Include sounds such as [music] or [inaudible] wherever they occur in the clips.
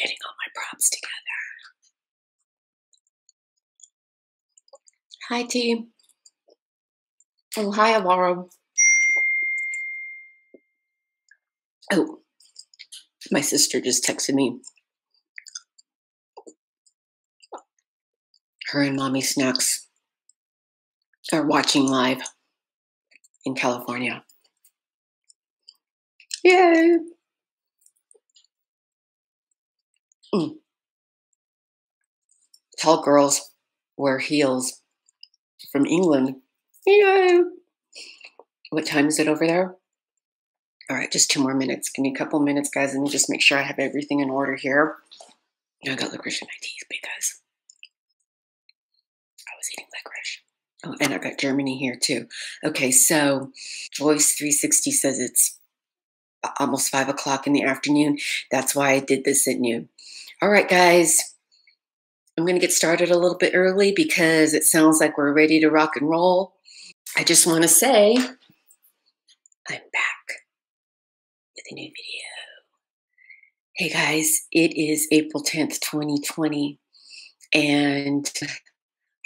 getting all my props together. Hi, team. Oh, hi, Alvaro. Oh, my sister just texted me. Her and mommy snacks are watching live in California. Yay! Mm. Tall girls wear heels from England. Yay! What time is it over there? All right, just two more minutes. Give me a couple minutes, guys. Let me just make sure I have everything in order here. I got licorice in my teeth because I was eating licorice. Oh, and I got Germany here too. Okay, so Joyce 360 says it's almost five o'clock in the afternoon. That's why I did this at noon. All right, guys. I'm going to get started a little bit early because it sounds like we're ready to rock and roll. I just want to say I'm back with a new video. Hey guys, it is April 10th, 2020, and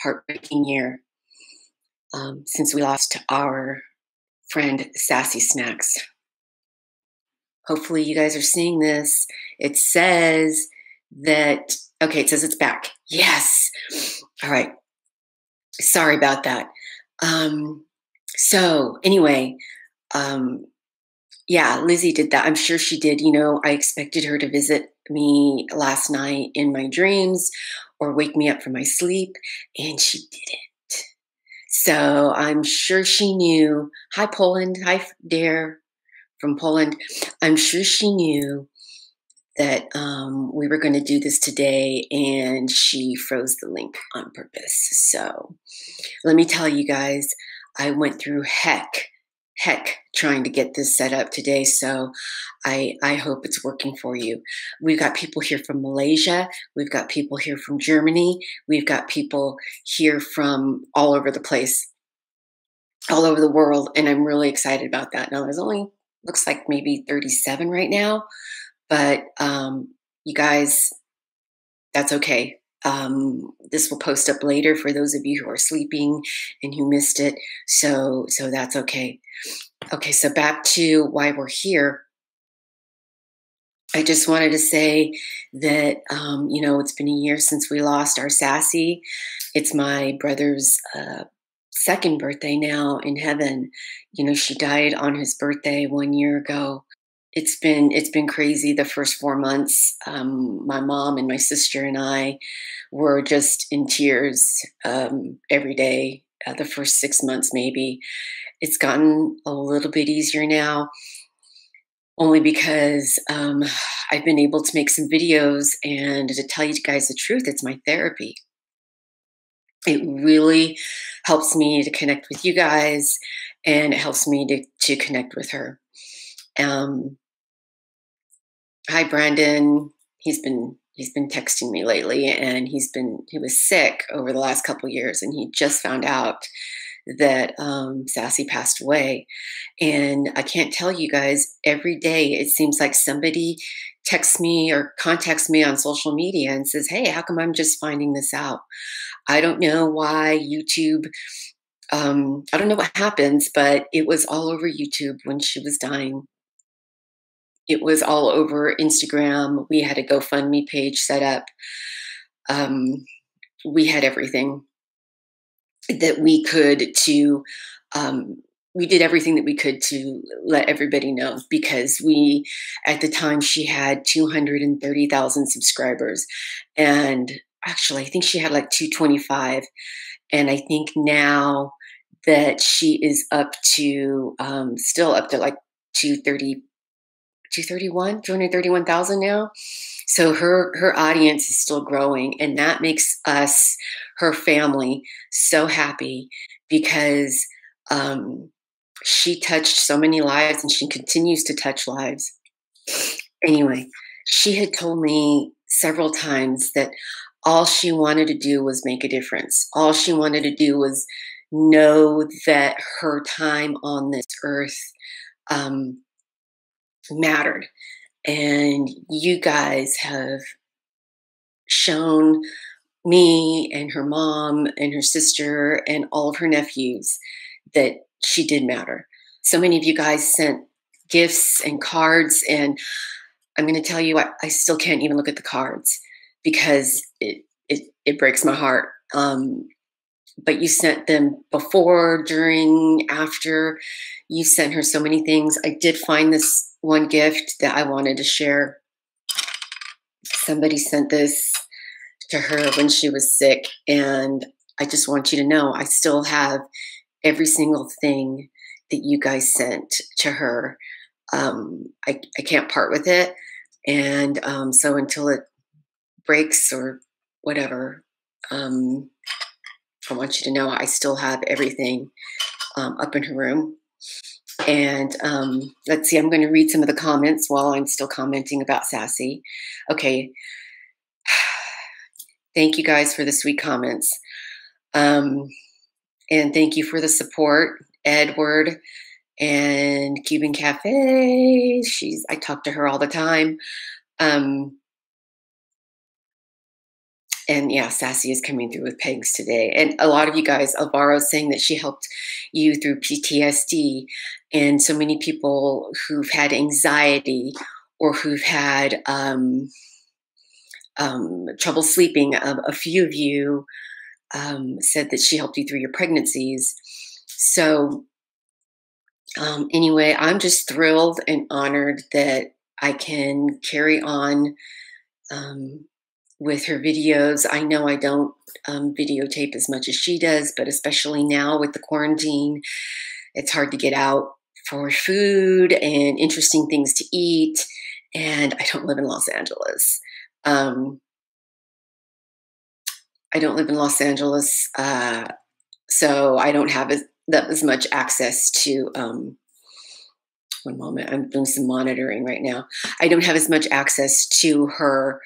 heartbreaking year um, since we lost our friend Sassy Snacks. Hopefully, you guys are seeing this. It says that, okay, it says it's back. Yes. All right. Sorry about that. Um, so, anyway, um, yeah, Lizzie did that. I'm sure she did. You know, I expected her to visit me last night in my dreams or wake me up from my sleep, and she didn't. So I'm sure she knew. Hi, Poland. Hi, Dare from Poland. I'm sure she knew that um, we were going to do this today and she froze the link on purpose. So let me tell you guys, I went through heck, heck trying to get this set up today. So I, I hope it's working for you. We've got people here from Malaysia. We've got people here from Germany. We've got people here from all over the place, all over the world. And I'm really excited about that. Now there's only, looks like maybe 37 right now. But um, you guys, that's okay. Um, this will post up later for those of you who are sleeping and who missed it. So, so that's okay. Okay, so back to why we're here. I just wanted to say that, um, you know, it's been a year since we lost our Sassy. It's my brother's uh, second birthday now in heaven. You know, she died on his birthday one year ago it's been it's been crazy the first four months. Um, my mom and my sister and i were just in tears um, every day uh, the first six months maybe. It's gotten a little bit easier now only because um, i've been able to make some videos and to tell you guys the truth it's my therapy. It really helps me to connect with you guys and it helps me to, to connect with her. Um, hi Brandon. He's been he's been texting me lately, and he's been he was sick over the last couple years, and he just found out that um, Sassy passed away. And I can't tell you guys, every day it seems like somebody texts me or contacts me on social media and says, Hey, how come I'm just finding this out? I don't know why YouTube, um, I don't know what happens, but it was all over YouTube when she was dying it was all over Instagram. We had a GoFundMe page set up. Um, we had everything that we could to um, we did everything that we could to let everybody know because we at the time she had 230,000 subscribers and actually I think she had like 225 and I think now that she is up to um, still up to like 230 231 231,000 now. So her her audience is still growing and that makes us her family so happy because um, she touched so many lives and she continues to touch lives. Anyway she had told me several times that all she wanted to do was make a difference. All she wanted to do was know that her time on this earth um, mattered. And you guys have shown me and her mom and her sister and all of her nephews that she did matter. So many of you guys sent gifts and cards, and I'm going to tell you, I, I, still can't even look at the cards because it it, it breaks my heart. Um, but you sent them before, during, after. You sent her so many things. I did find this one gift that I wanted to share. Somebody sent this to her when she was sick, and I just want you to know I still have every single thing that you guys sent to her. Um, I, I can't part with it. And um, so until it breaks or whatever, um, I want you to know I still have everything um, up in her room. And um, let's see, I'm going to read some of the comments while I'm still commenting about Sassy. Okay. [sighs] Thank you guys for the sweet comments. Um, and thank you for the support, Edward and Cuban Cafe. She's I talk to her all the time. Um, and yeah, Sassy is coming through with pegs today. And a lot of you guys, Alvaro saying that she helped you through PTSD. And so many people who've had anxiety or who've had um, um, trouble sleeping, a, a, few of you um, said that she helped you through your pregnancies. So, um, anyway, I'm just thrilled and honored that I can carry on um, with her videos. I know I don't um, videotape as much as she does, but especially now with the quarantine, it's hard to get out for food and interesting things to eat. And I don't live in Los Angeles. Um, I don't live in Los Angeles, uh, so I don't have as, as much access to. Um, one moment, I'm doing some monitoring right now. I don't have as much access to her,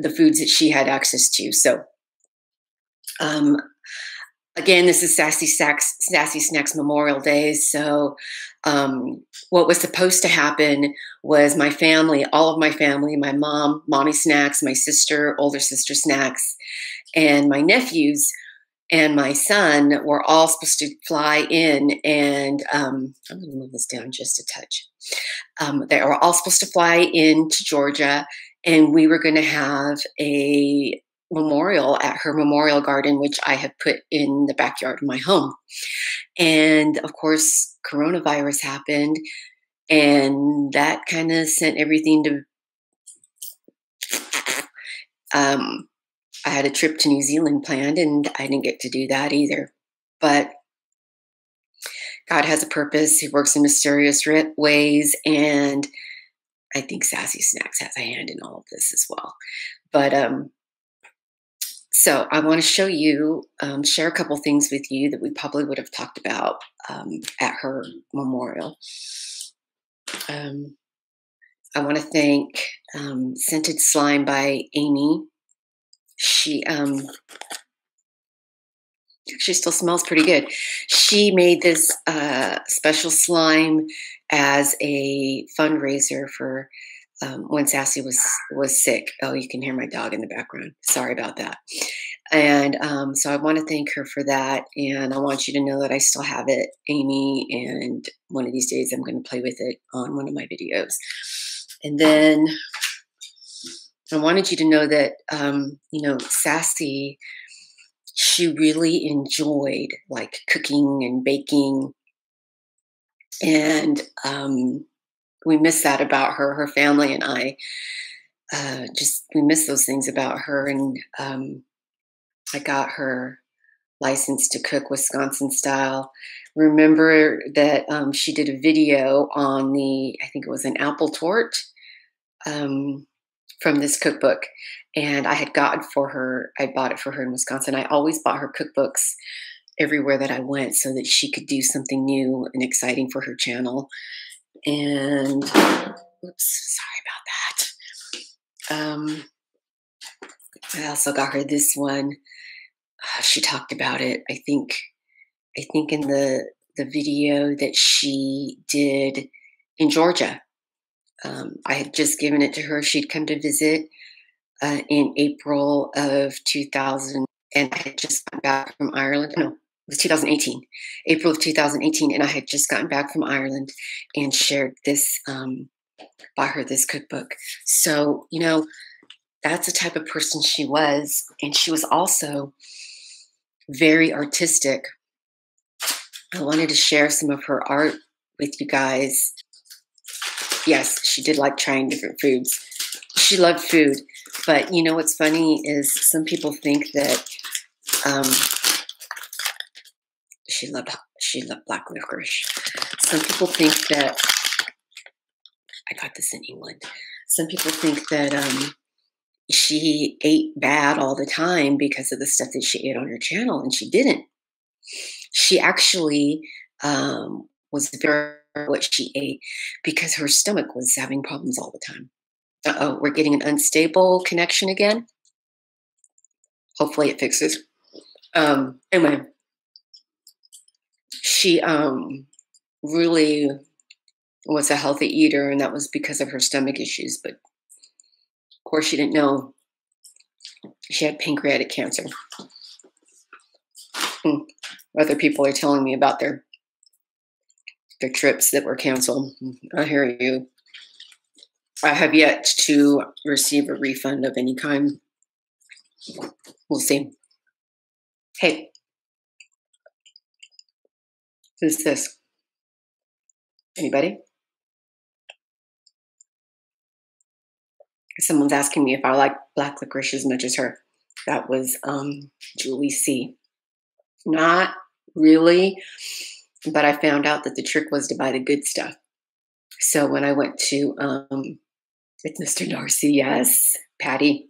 the foods that she had access to. So, um, again, this is Sassy Snacks, Sassy Snacks Memorial Day. So, um, what was supposed to happen was my family, all of my family, my mom, mommy snacks, my sister, older sister snacks, and my nephews and my son were all supposed to fly in and um, i'm going to move this down just a touch um, they were all supposed to fly in to georgia and we were going to have a memorial at her memorial garden which i have put in the backyard of my home and of course coronavirus happened and that kind of sent everything to um, I had a trip to New Zealand planned and I didn't get to do that either. But God has a purpose. He works in mysterious ways. And I think Sassy Snacks has a hand in all of this as well. But um, so I want to show you, um, share a couple things with you that we probably would have talked about um, at her memorial. Um, I want to thank um, Scented Slime by Amy she um she still smells pretty good. She made this uh, special slime as a fundraiser for um, when Sassy was was sick. Oh, you can hear my dog in the background. Sorry about that. And um, so I want to thank her for that, and I want you to know that I still have it, Amy. And one of these days, I'm going to play with it on one of my videos. And then I wanted you to know that, um, you know, Sassy, she really enjoyed like cooking and baking. And um, we miss that about her, her family and I. Uh, just, we miss those things about her. And um, I got her license to cook Wisconsin style. Remember that um, she did a video on the, I think it was an apple torte. Um, from this cookbook. And I had gotten for her, I bought it for her in Wisconsin. I always bought her cookbooks everywhere that I went so that she could do something new and exciting for her channel. And oops, sorry about that. Um, I also got her this one. Uh, she talked about it. I think, I think in the the video that she did in Georgia um, I had just given it to her. She'd come to visit uh, in April of 2000, and I had just gotten back from Ireland. No, was 2018, April of 2018, and I had just gotten back from Ireland and shared this, um, her this cookbook. So, you know, that's the type of person she was. And she was also very artistic. I wanted to share some of her art with you guys. Yes, she did like trying different foods. She loved food. But you know what's funny is some people think that um, she loved she loved black licorice. Some people think that I got this in England. Some people think that um, she ate bad all the time because of the stuff that she ate on her channel, and she didn't. She actually um, was very what she ate because her stomach was having problems all the time. Uh oh, we're getting an unstable connection again. Hopefully, it fixes. Um, anyway, she um, really was a healthy eater, and that was because of her stomach issues. But of course, she didn't know she had pancreatic cancer. Hmm. Other people are telling me about their their trips that were canceled. I hear you. I have yet to receive a refund of any kind. We'll see. Hey, who's this? Anybody? Someone's asking me if I like black licorice as much as her. That was um, Julie C. Not really, but I found out that the trick was to buy the good stuff. So when I went to um, it's Mr. Darcy, yes, Patty,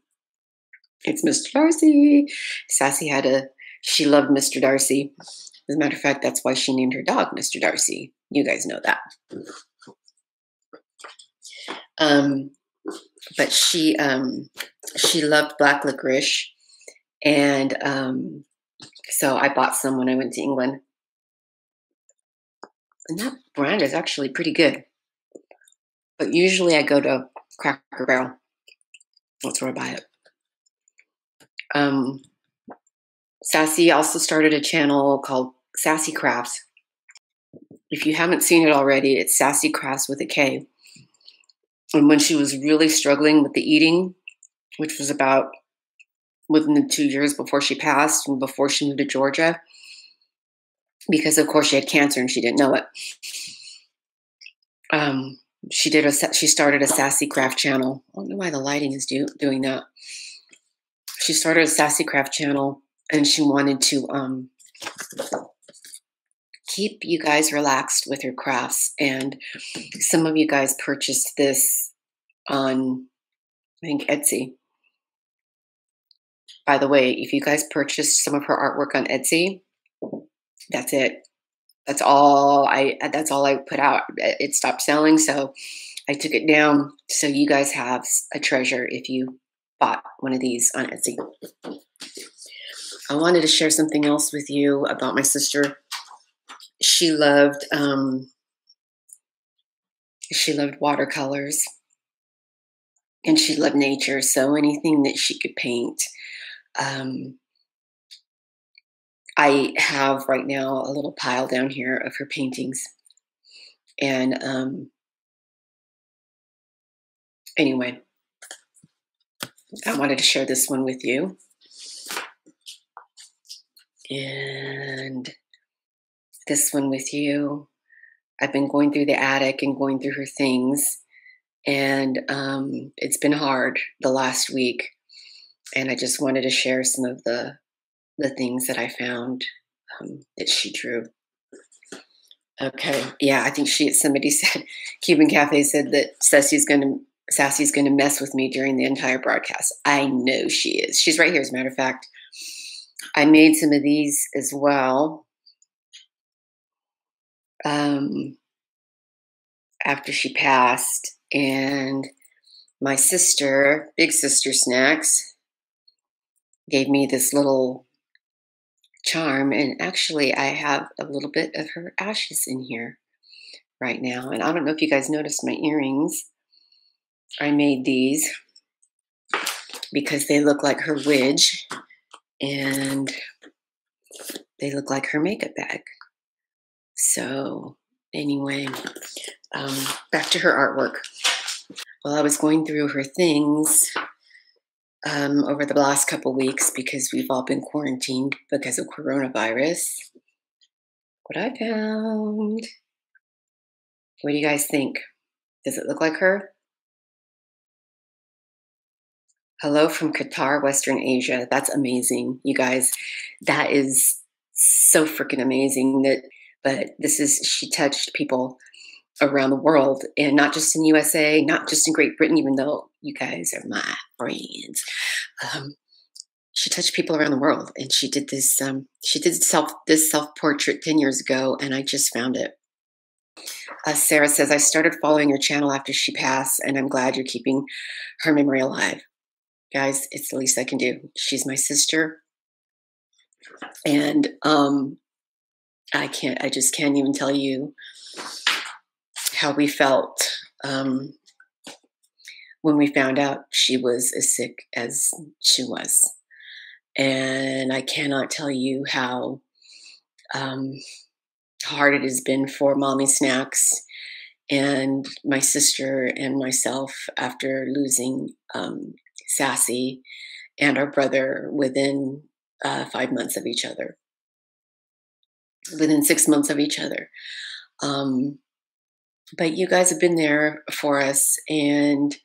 it's Mr. Darcy. Sassy had a she loved Mr. Darcy. As a matter of fact, that's why she named her dog Mr. Darcy. You guys know that. Um, but she um, she loved black licorice, and um, so I bought some when I went to England. And that brand is actually pretty good. But usually I go to Cracker Barrel. That's where I buy it. Um, Sassy also started a channel called Sassy Krafts. If you haven't seen it already, it's Sassy Krafts with a K. And when she was really struggling with the eating, which was about within the two years before she passed and before she moved to Georgia, because of course she had cancer and she didn't know it. Um, she did a she started a sassy craft channel. I don't know why the lighting is do, doing that. She started a sassy craft channel and she wanted to um, keep you guys relaxed with your crafts. And some of you guys purchased this on, I think, Etsy. By the way, if you guys purchased some of her artwork on Etsy, that's it. That's all I that's all I put out. It stopped selling, so I took it down so you guys have a treasure if you bought one of these on Etsy. I wanted to share something else with you about my sister. She loved um, she loved watercolors and she loved nature. So anything that she could paint. Um, I have right now a little pile down here of her paintings. And um, anyway, I wanted to share this one with you. And this one with you. I've been going through the attic and going through her things. And um, it's been hard the last week. And I just wanted to share some of the the things that I found um, that she drew. Okay, yeah, I think she. Somebody [laughs] said Cuban Cafe said that Sassy's going to Sassy's going to mess with me during the entire broadcast. I know she is. She's right here, as a matter of fact. I made some of these as well. Um, after she passed, and my sister, big sister Snacks, gave me this little charm. And actually, I have a little bit of her ashes in here right now. And I don't know if you guys noticed my earrings. I made these. because they look like her widge and they look like her makeup bag. So, anyway, um, back to her artwork. While I was going through her things um, over the last couple weeks because we've all been quarantined because of coronavirus, what I found. What do you guys think? Does it look like her? Hello from Qatar, Western Asia. That's amazing, you guys. That is so freaking amazing that but this is she touched people around the world and not just in USA, not just in Great Britain, even though you guys are my friends. Um, she touched people around the world and she did this um, she did self this self-portrait 10 years ago and I just found it. Uh, Sarah says, I started following your channel after she passed, and I'm glad you're keeping her memory alive. Guys, it's the least I can do. She's my sister. And um, I can't, I just can't even tell you how we felt um, when we found out she was as sick as she was. And I cannot tell you how um, hard it has been for Mommy Snacks and my sister and myself after losing um, Sassy and our brother within uh, five months of each other within six months of each other. Um, but you guys have been there for us, and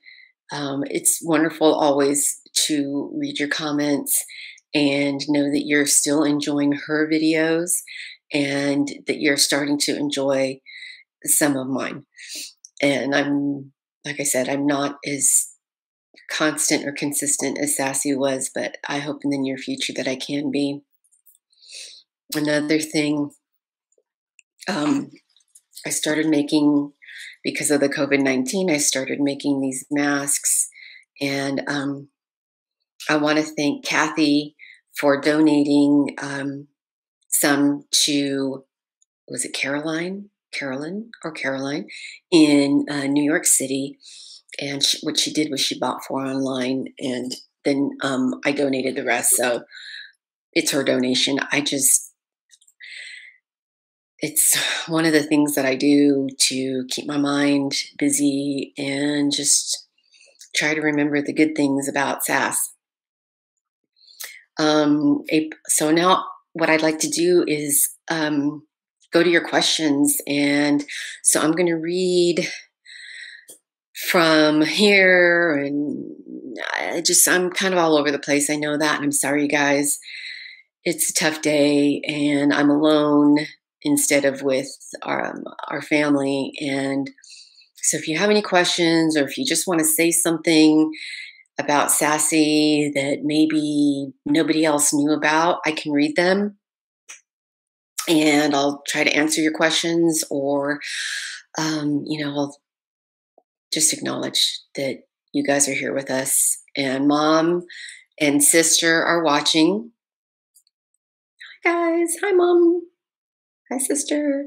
um, it's wonderful always to read your comments and know that you're still enjoying her videos and that you're starting to enjoy some of mine. And I'm, like I said, I'm not as constant or consistent as Sassy was, but I hope in the near future that I can be. Another thing, um, I started making, because of the COVID 19, I started making these masks. And um, I want to thank Kathy for donating um, some to, was it Caroline? Carolyn or Caroline in uh, New York City. And she, what she did was she bought four online and then um, I donated the rest. So it's her donation. I just it's one of the things that I do to keep my mind busy and just try to remember the good things about SAS. Um, so now what I'd like to do is um, go to your questions. And so I'm going to read from here and I just, I'm kind of all over the place. I know that. And I'm sorry, you guys. It's a tough day and I'm alone instead of with our, um, our family. And so if you have any questions or if you just want to say something about Sassy that maybe nobody else knew about, I can read them and I'll try to answer your questions or, um, you know, I'll just acknowledge that you guys are here with us and mom and sister are watching. Hi, guys. Hi, mom. Hi, sister.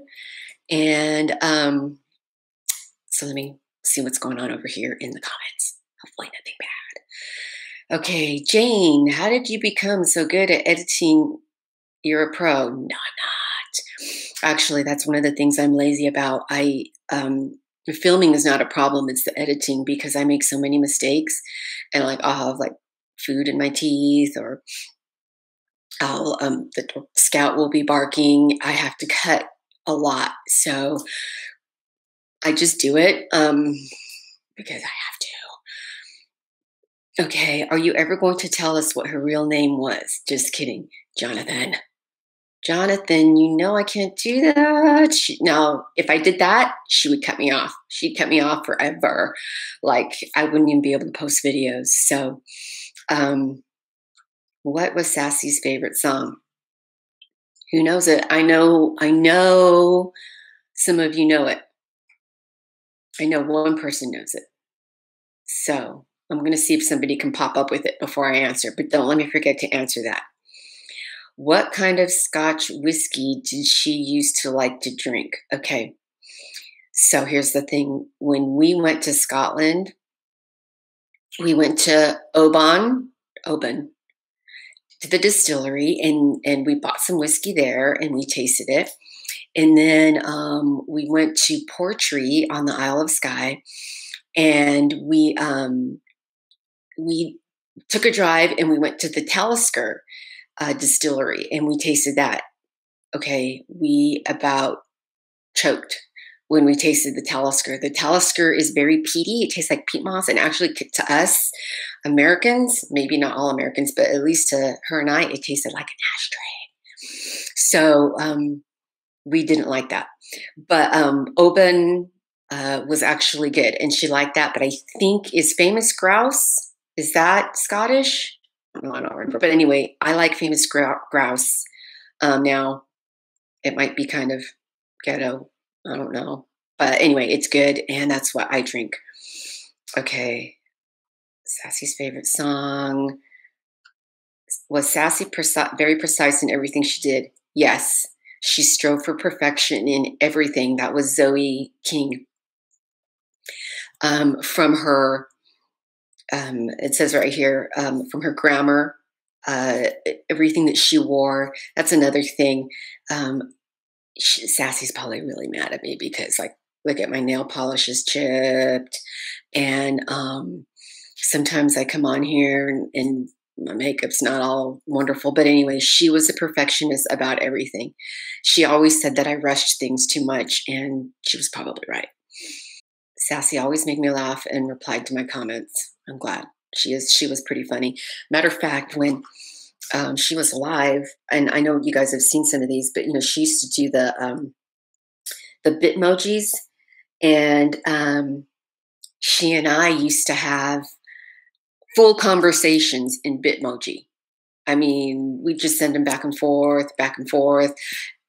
And um, so let me see what's going on over here in the comments. Hopefully, nothing bad. Okay, Jane, how did you become so good at editing? You're a pro. No, I'm not. Actually, that's one of the things I'm lazy about. I um, filming is not a problem; it's the editing because I make so many mistakes, and like I'll have like food in my teeth or I'll um, the scout will be barking. I have to cut a lot, so I just do it um, because I have to. Okay, are you ever going to tell us what her real name was? Just kidding, Jonathan. Jonathan, you know I can't do that. She, now, if I did that, she would cut me off. She'd cut me off forever. Like I wouldn't even be able to post videos. So, um, what was Sassy's favorite song? Who knows it? I know, I know some of you know it. I know one person knows it. So I'm going to see if somebody can pop up with it before I answer, but don't let me forget to answer that. What kind of scotch whiskey did she used to like to drink? Okay. So here's the thing when we went to Scotland, we went to Oban, Oban, to the distillery, and and we bought some whiskey there, and we tasted it. And then um, we went to Portree on the Isle of Skye, and we um, we took a drive and we went to the Talisker uh, distillery and we tasted that. Okay, we about choked when we tasted the Talisker. The Talisker is very peaty. It tastes like peat moss. And actually, to us Americans, maybe not all Americans, but at least to her and I, it tasted like an ashtray. So um, we didn't like that. But um, Oban uh, was actually good, and she liked that. But I think is famous grouse. Is that Scottish? No, I don't remember. But anyway, I like famous grouse. Um, now, it might be kind of ghetto I don't know. But anyway, it's good, and that's what I drink. Okay. Sassy's favorite song. Was Sassy preci- very precise in everything she did? Yes. She strove for perfection in everything. That was Zoe King. Um, from her, um, it says right here, um, from her grammar, uh, everything that she wore. That's another thing. Um, she, Sassy's probably really mad at me because like look at my nail polish is chipped and um sometimes I come on here and, and my makeup's not all wonderful. But anyway, she was a perfectionist about everything. She always said that I rushed things too much, and she was probably right. Sassy always made me laugh and replied to my comments. I'm glad. She is she was pretty funny. Matter of fact, when um, she was alive, and I know you guys have seen some of these, but you know she used to do the um, the Bitmojis, and um, she and I used to have full conversations in Bitmoji. I mean, we just send them back and forth, back and forth,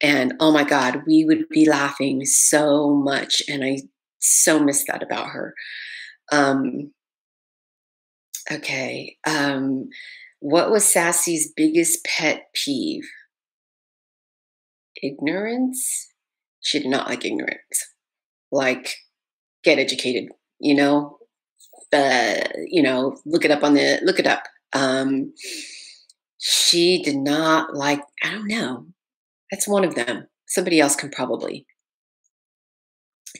and oh my God, we would be laughing so much, and I so miss that about her. Um, okay. Um, what was Sassy's biggest pet peeve? Ignorance? She did not like ignorance. Like, get educated, you know? Uh, you know, look it up on the, look it up. Um, she did not like, I don't know. That's one of them. Somebody else can probably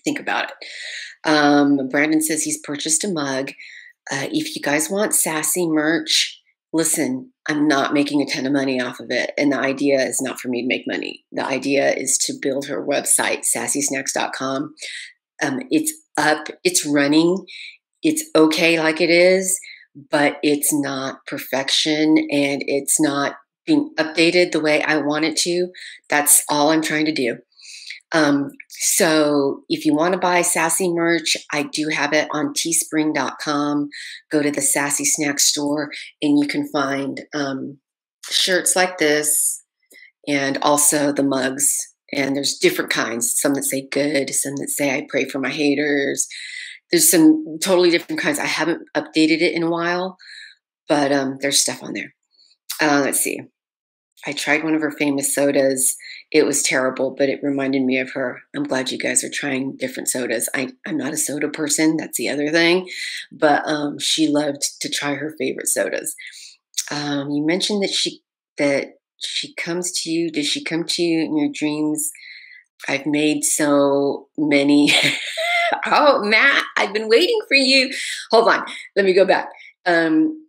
think about it. Um, Brandon says he's purchased a mug. Uh, if you guys want sassy merch, listen, I'm not making a ton of money off of it. And the idea is not for me to make money. The idea is to build her website, sassysnacks.com. Um, it's up, it's running, it's okay like it is, but it's not perfection and it's not being updated the way I want it to. That's all I'm trying to do. Um, so if you want to buy Sassy merch, I do have it on teespring.com. Go to the Sassy Snack store and you can find um, shirts like this and also the mugs. And there's different kinds, some that say good, some that say I pray for my haters. There's some totally different kinds. I haven't updated it in a while, but um, there's stuff on there. Uh, let's see. I tried one of her famous sodas. It was terrible, but it reminded me of her. I'm glad you guys are trying different sodas. I, I'm not a soda person. That's the other thing. But um, she loved to try her favorite sodas. Um, you mentioned that she that she comes to you. Does she come to you in your dreams? I've made so many. [laughs] oh, Matt, I've been waiting for you. Hold on. Let me go back. Um,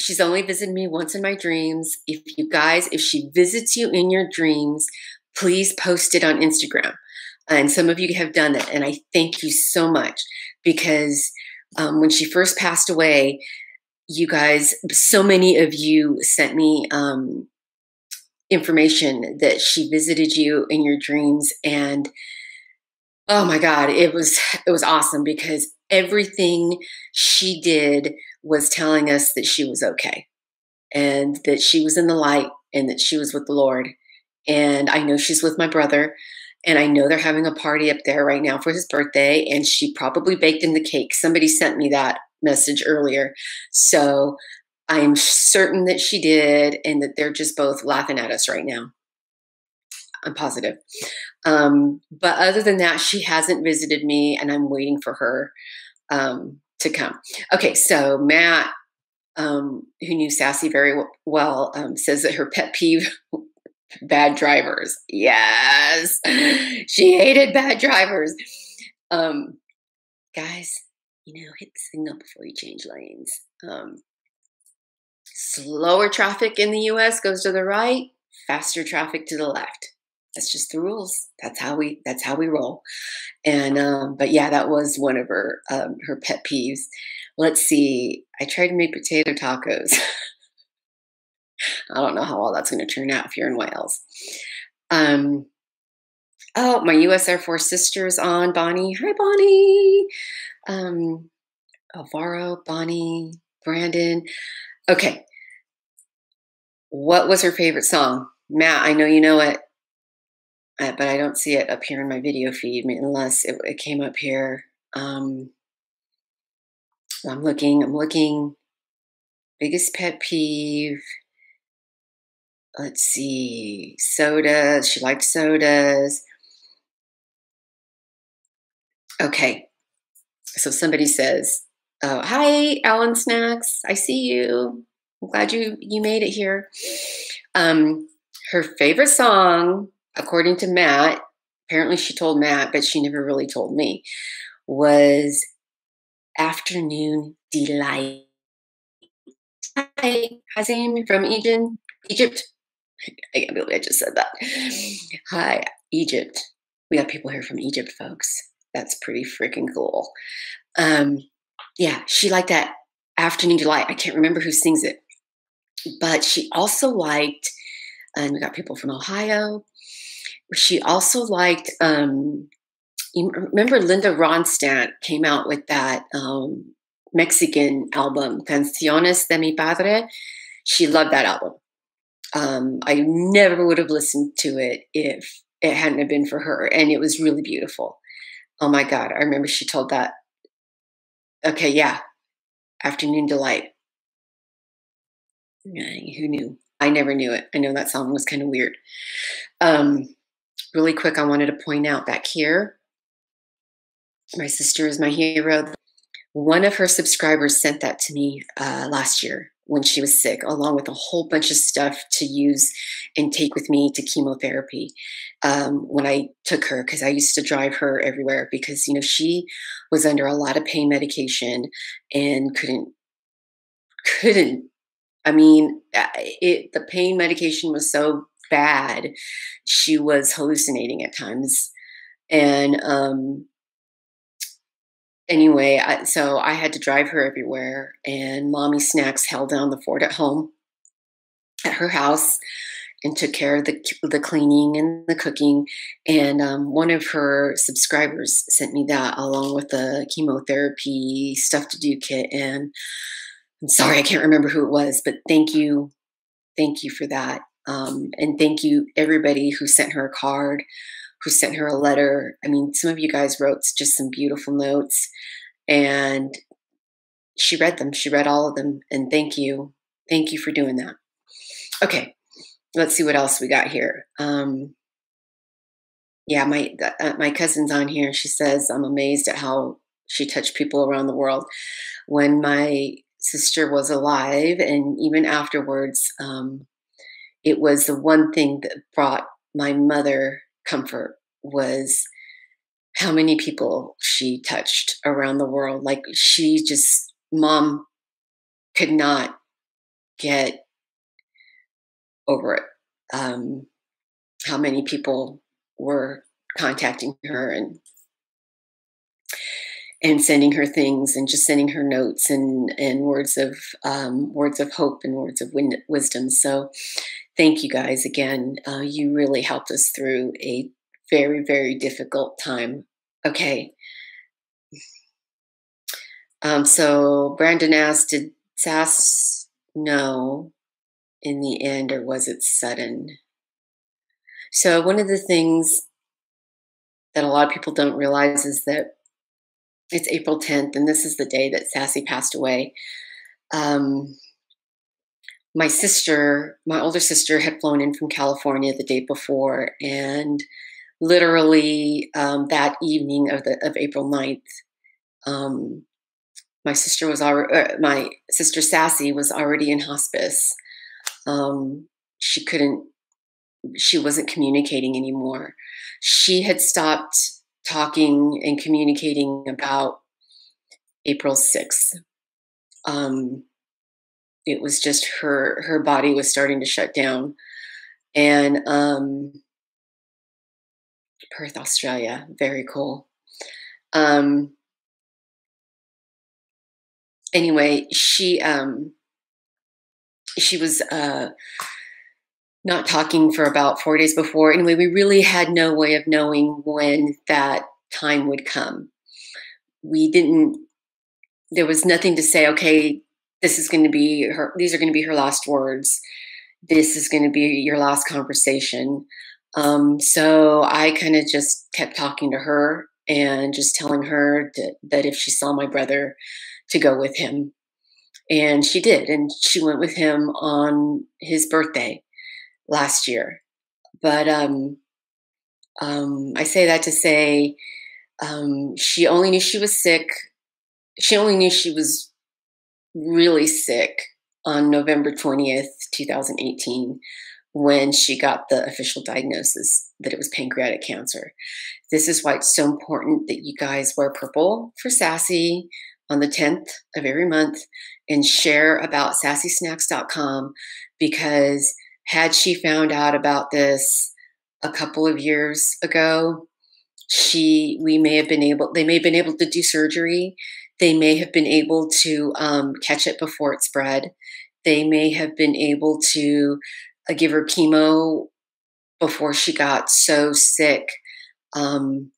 she's only visited me once in my dreams. If you guys, if she visits you in your dreams, please post it on Instagram. And some of you have done that. And I thank you so much because um, when she first passed away, you guys, so many of you sent me um, information that she visited you in your dreams. And oh my God, it was, it was awesome because everything she did was telling us that she was okay and that she was in the light and that she was with the Lord. And I know she's with my brother. And I know they're having a party up there right now for his birthday. And she probably baked in the cake. Somebody sent me that message earlier. So I'm certain that she did and that they're just both laughing at us right now. I'm positive. Um, but other than that, she hasn't visited me and I'm waiting for her. Um, to come. Okay, so Matt, um, who knew Sassy very well, um, says that her pet peeve [laughs] bad drivers. Yes, [laughs] she hated bad drivers. Um, guys, you know, hit the signal before you change lanes. Um, slower traffic in the US goes to the right, faster traffic to the left. That's just the rules. That's how we that's how we roll. And um, but yeah, that was one of her um, her pet peeves. Let's see. I tried to make potato tacos. [laughs] I don't know how all that's going to turn out if you're in Wales. Um, oh, my U.S. Air Force sister's on. Bonnie, hi Bonnie. Um, Alvaro, Bonnie, Brandon. Okay. What was her favorite song? Matt, I know you know it, uh, but I don't see it up here in my video feed unless it, it came up here. Um, I'm looking, I'm looking. Biggest pet peeve. Let's see. Sodas. She liked sodas. Okay. So somebody says, Oh, hi, Alan Snacks. I see you. I'm glad you you made it here. Um, her favorite song, according to Matt, apparently she told Matt, but she never really told me, was Afternoon Delight. Hi, Hazim from Egypt. Egypt. [laughs] I can't believe I just said that. Hi, Egypt. We got people here from Egypt, folks. That's pretty freaking cool. Um, yeah, she liked that Afternoon Delight. I can't remember who sings it, but she also liked, and we got people from Ohio. She also liked, um, you remember Linda Ronstadt came out with that um, Mexican album, Canciones de mi Padre. She loved that album. Um, I never would have listened to it if it hadn't been for her, and it was really beautiful. Oh my God, I remember she told that Okay, yeah. Afternoon Delight. Who knew? I never knew it. I know that song was kind of weird. Um, really quick, I wanted to point out back here my sister is my hero. One of her subscribers sent that to me uh, last year when she was sick, along with a whole bunch of stuff to use and take with me to chemotherapy um, when I took her, because I used to drive her everywhere because, you know, she was under a lot of pain medication and couldn't, couldn't, I mean, it, the pain medication was so bad, she was hallucinating at times. And um, anyway, I, so I had to drive her everywhere, and mommy snacks held down the fort at home at her house and took care of the the cleaning and the cooking. And um, one of her subscribers sent me that along with the chemotherapy stuff to do kit. And I'm sorry, I can't remember who it was, but thank you, thank you for that. Um, and thank you everybody who sent her a card who sent her a letter. I mean, some of you guys wrote just some beautiful notes, and she read them. She read all of them, and thank you. Thank you for doing that. Okay, let's see what else we got here. Um, yeah, my uh, my cousin's on here. She says I'm amazed at how she touched people around the world. When my sister was alive, and even afterwards, um, it was the one thing that brought my mother comfort was how many people she touched around the world. Like she just, mom could not get over it. Um, how many people were contacting her and and sending her things and just sending her notes and and words of um, words of hope and words of wisdom. So thank you guys again. Uh, you really helped us through a very, very difficult time. Okay. Um, so Brandon asked, did Sass know in the end, or was it sudden? So, one of the things that a lot of people don't realize is that it's April 10th, and this is the day that Sassy passed away. Um, my sister, my older sister, had flown in from California the day before, and literally um, that evening of the of April 9th, um, my sister was already, uh, my sister Sassy was already in hospice. Um, she couldn't, she wasn't communicating anymore. She had stopped talking and communicating about April 6th. Um, it was just her, her body was starting to shut down. And um, Perth, Australia, very cool. Um, anyway, she um, she was uh, not talking for about four days before. Anyway, we really had no way of knowing when that time would come. We didn't. There was nothing to say. Okay, this is going to be her. These are going to be her last words. This is going to be your last conversation. Um, so I kind of just kept talking to her and just telling her that, if she saw my brother, to go with him. And she did. And she went with him on his birthday last year. But um, um, I say that to say um, she only knew she was sick. She only knew she was really sick on November 20th, 2018, when she got the official diagnosis that it was pancreatic cancer. This is why it's so important that you guys wear purple for Sassy, on the 10th of every month and share about sassesnacks.com because had she found out about this a couple of years ago, she we may have been able they may have been able to do surgery. They may have been able to um, catch it before it spread. They may have been able to uh, give her chemo before she got so sick um,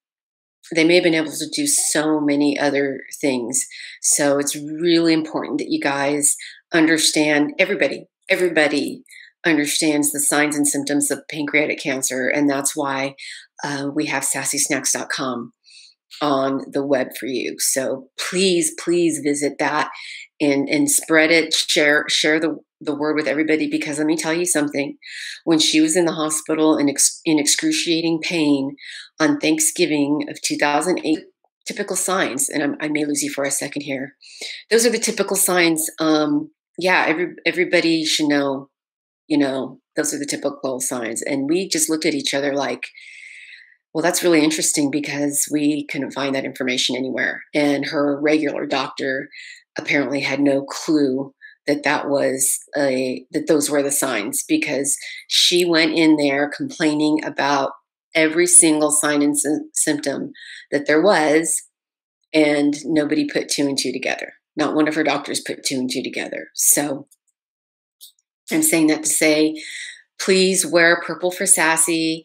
they may have been able to do so many other things. So it's really important that you guys understand everybody, everybody understands the signs and symptoms of pancreatic cancer. And that's why uh, we have sassesnacks.com on the web for you. So please, please visit that and, and spread it, share, share the, the word with everybody because let me tell you something. When she was in the hospital in, ex, in excruciating pain on Thanksgiving of 2008, typical signs, and I'm, i may lose you for a second here. Those are the typical signs. Um, yeah, every, everybody should know, you know, those are the typical signs. And we just looked at each other like, well, that's really interesting because we couldn't find that information anywhere. And her regular doctor apparently had no clue that that was a that those were the signs because she went in there complaining about every single sign and sy- symptom that there was and nobody put two and two together not one of her doctors put two and two together so i'm saying that to say please wear purple for sassy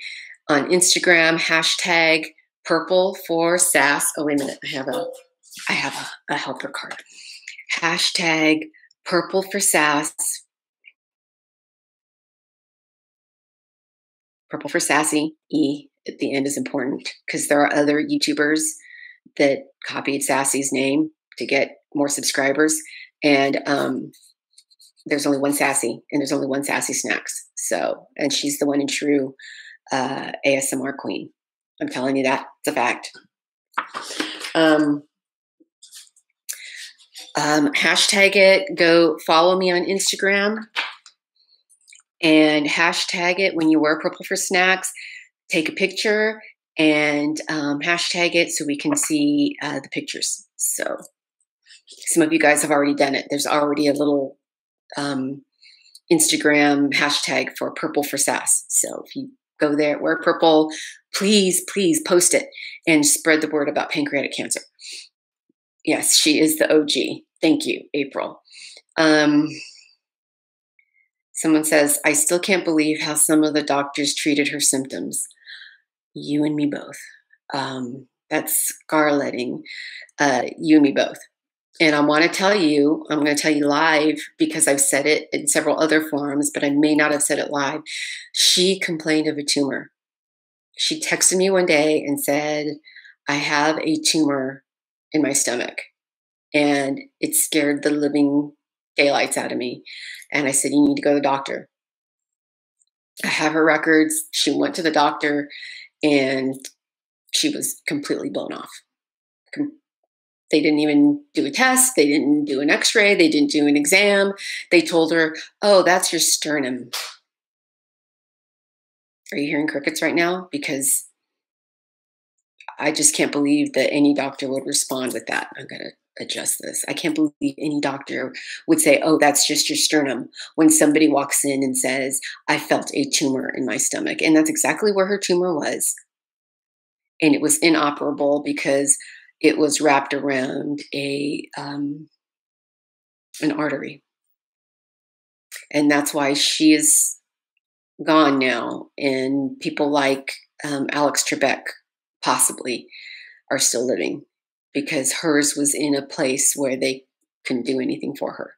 on instagram hashtag purple for sass. Oh wait a minute i have a i have a, a helper card. Hashtag purple for sass. Purple for sassy e at the end is important because there are other youtubers that copied sassy's name to get more subscribers and um, there's only one sassy and there's only one sassy snacks so and she's the one and true uh, asmr queen i'm telling you that it's a fact um, um, hashtag it. Go follow me on Instagram and hashtag it when you wear purple for snacks. Take a picture and um, hashtag it so we can see uh, the pictures. So some of you guys have already done it. There's already a little um, Instagram hashtag for purple for sass. So if you go there, wear purple, please, please post it and spread the word about pancreatic cancer. Yes, she is the OG. Thank you, April. Um, someone says, I still can't believe how some of the doctors treated her symptoms. You and me both. Um, that's scarletting. Uh, you and me both. And I want to tell you, I'm going to tell you live because I've said it in several other forums, but I may not have said it live. She complained of a tumor. She texted me one day and said, I have a tumor in my stomach and it scared the living daylights out of me. And I said, You need to go to the doctor. I have her records. She went to the doctor and she was completely blown off. They didn't even do a test. They didn't do an x ray. They didn't do an exam. They told her, oh, that's your sternum. Are you hearing crickets right now? Because I just can't believe that any doctor would respond with that. I'm going to adjust this. I can't believe any doctor would say, oh, that's just your sternum when somebody walks in and says, I felt a tumor in my stomach. And that's exactly where her tumor was. And it was inoperable because it was wrapped around a um, an artery, and that's why she is gone now. And people like um, Alex Trebek possibly are still living because hers was in a place where they couldn't do anything for her.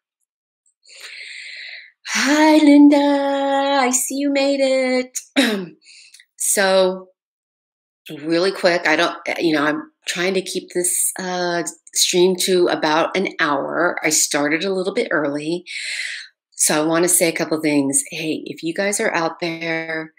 Hi, Linda. I see you made it. [clears throat] so, really quick, I don't, you know, I'm trying to keep this uh, stream to about an hour. I started a little bit early. So I want to say a couple things. Hey, if you guys are out there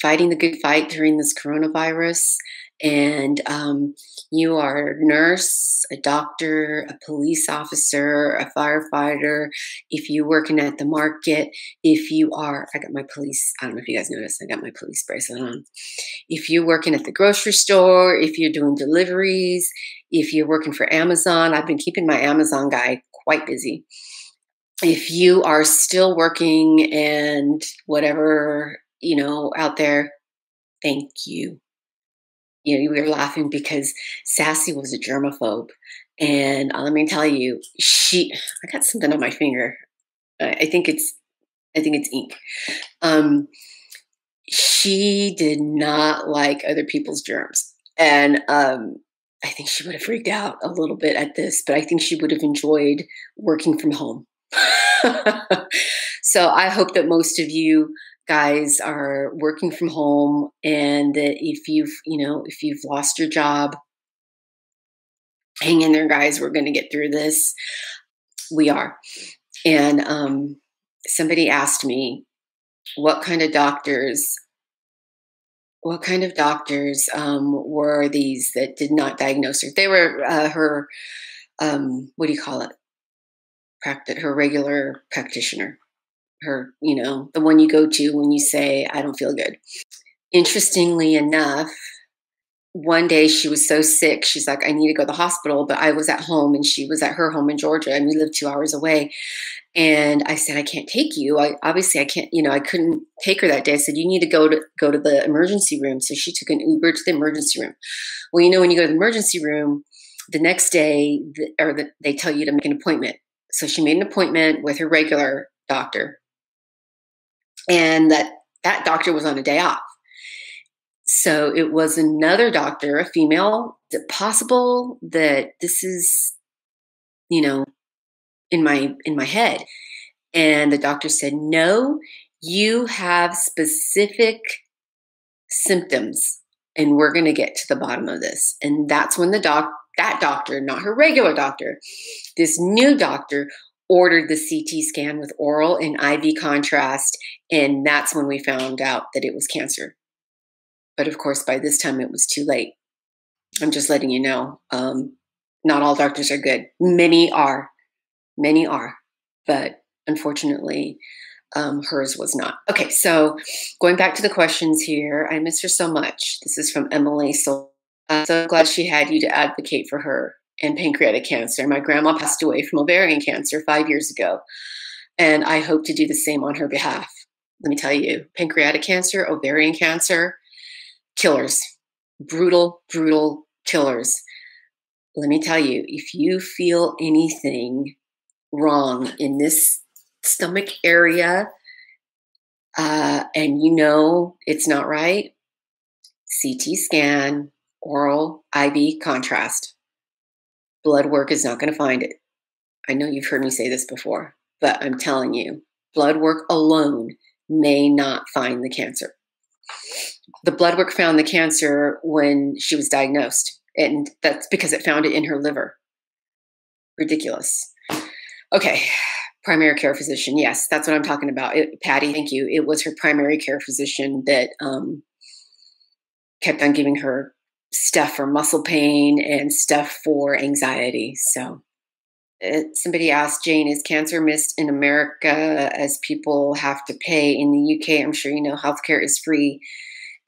fighting the good fight during this coronavirus, and um, you are a nurse, a doctor, a police officer, a firefighter, if you're working at the market, if you are, I got my police, I don't know if you guys noticed, I got my police bracelet on. If you're working at the grocery store, if you're doing deliveries, if you're working for Amazon, I've been keeping my Amazon guy quite busy. If you are still working and whatever, you know, out there, thank you you know, we were laughing because Sassy was a germaphobe. And uh, let me tell you, she, I got something on my finger. I think it's, I think it's ink. Um, she did not like other people's germs. And um, I think she would have freaked out a little bit at this, but I think she would have enjoyed working from home. [laughs] so I hope that most of you guys are working from home and that if you've you know if you've lost your job hang in there guys we're going to get through this. We are. And um, somebody asked me what kind of doctors what kind of doctors um, were these that did not diagnose her? They were uh, her um, what do you call it? Practice her regular practitioner her, you know, the one you go to when you say, I don't feel good. Interestingly enough, one day she was so sick, she's like, I need to go to the hospital. But I was at home and she was at her home in Georgia and we lived two hours away. And I said, I can't take you. I obviously I can't, you know, I couldn't take her that day. I said, you need to go to go to the emergency room. So she took an Uber to the emergency room. Well, you know, when you go to the emergency room, the next day, or the, they tell you to make an appointment. So she made an appointment with her regular doctor and that that doctor was on a day off. So it was another doctor, a female. Is it possible that this is, you know, in my in my head? And the doctor said, "No, you have specific symptoms, and we're going to get to the bottom of this." And that's when the doc that doctor, not her regular doctor, this new doctor ordered the CT scan with oral and IV contrast, and that's when we found out that it was cancer. But of course, by this time it was too late. I'm just letting you know. Um, not all doctors are good. Many are. Many are. But unfortunately, um, hers was not. Okay, so going back to the questions here, I miss her so much. This is from Emily. So, so glad she had you to advocate for her and pancreatic cancer. My grandma passed away from ovarian cancer five years ago, and I hope to do the same on her behalf. Let me tell you pancreatic cancer, ovarian cancer, killers, brutal, brutal killers. Let me tell you, if you feel anything wrong in this stomach area uh, and you know it's not right, CT scan, oral IV contrast blood work is not going to find it. I know you've heard me say this before, but I'm telling you, blood work alone may not find the cancer. The blood work found the cancer when she was diagnosed, and that's because it found it in her liver. Ridiculous. Okay, primary care physician. Yes, that's what I'm talking about. It, Patty, thank you. It was her primary care physician that um, kept on giving her stuff for muscle pain and stuff for anxiety. So, uh, somebody asked Jane, is cancer missed in America as people have to pay? In the UK, I'm sure you know healthcare is free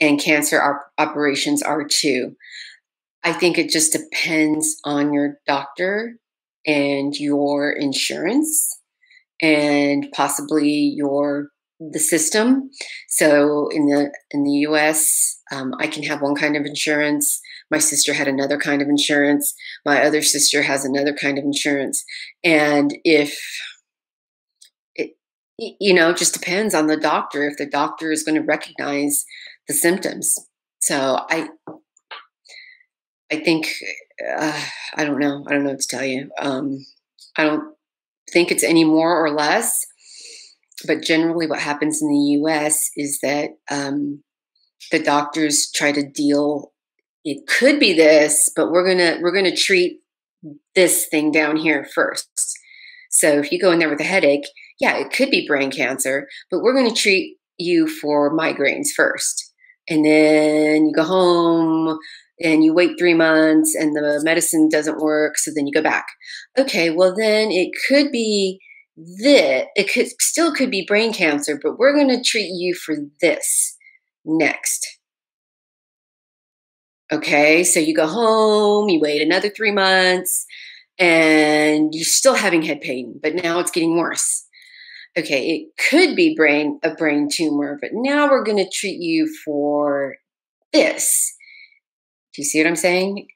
and cancer op- operations are too. I think it just depends on your doctor and your insurance and possibly your the system. So in the in the U.S., um, I can have one kind of insurance. My sister had another kind of insurance. My other sister has another kind of insurance. And if it, you know, just depends on the doctor if the doctor is going to recognize the symptoms. So I, I think uh, I don't know. I don't know what to tell you. Um, I don't think it's any more or less. But generally, what happens in the U.S. is that um, the doctors try to deal. It could be this, but we're gonna we're gonna treat this thing down here first. So if you go in there with a headache, yeah, it could be brain cancer, but we're to treat you for migraines first. And then you go home and you wait three months and the medicine doesn't work. So then you go back. Okay, well, then it could be this, it could still could be brain cancer, but we're going to treat you for this next. Okay, so you go home, you wait another three months, and you're still having head pain, but now it's getting worse. Okay, it could be brain a brain tumor, but now we're going to treat you for this. Do you see what I'm saying?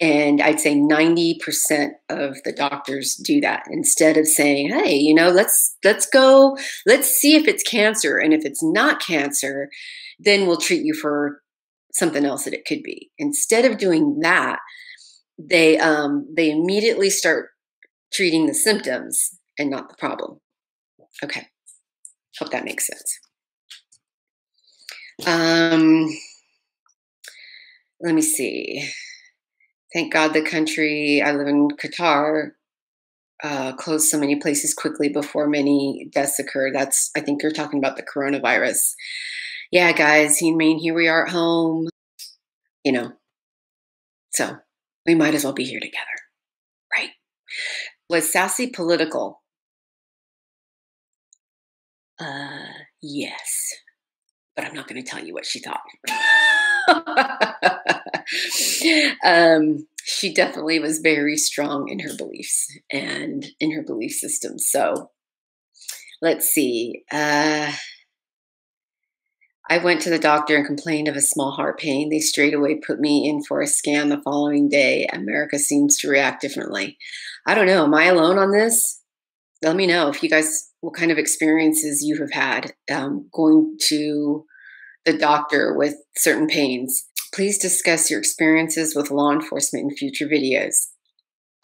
And I'd say 90% of the doctors do that instead of saying, "Hey, you know, let's let's go, let's see if it's cancer and if it's not cancer, then we'll treat you for something else that it could be. Instead of doing that, they um, they immediately start treating the symptoms and not the problem. Okay, hope that makes sense. Um, let me see. Thank God the country I live in Qatar uh, closed so many places quickly before many deaths occurred. That's I think you're talking about the coronavirus yeah, guys, I mean, here we are at home, you know. So we might as well be here together, right? Was Sassy political? Uh, yes, but I'm not going to tell you what she thought. [laughs] um, she definitely was very strong in her beliefs and in her belief system. So let's see. Uh, I went to the doctor and complained of a small heart pain. They straight away put me in for a scan the following day. America seems to react differently. I don't know. Am I alone on this? Let me know if you guys, what kind of experiences you have had um, going to the doctor with certain pains. Please discuss your experiences with law enforcement in future videos.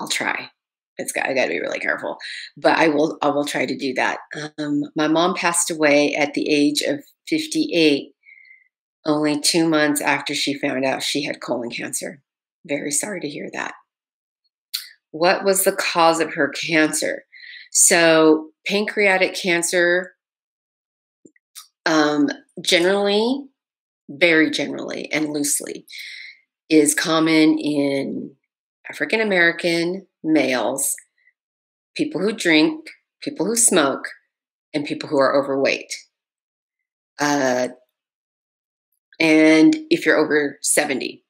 I'll try. It's got, I got to be really careful, but I will. I will try to do that. Um, my mom passed away at the age of 58, only two months after she found out she had colon cancer. Very sorry to hear that. What was the cause of her cancer? So, pancreatic cancer, um, generally, very generally and loosely, is common in African American males, people who drink, people who smoke, and people who are overweight. Uh, and if you're over 70.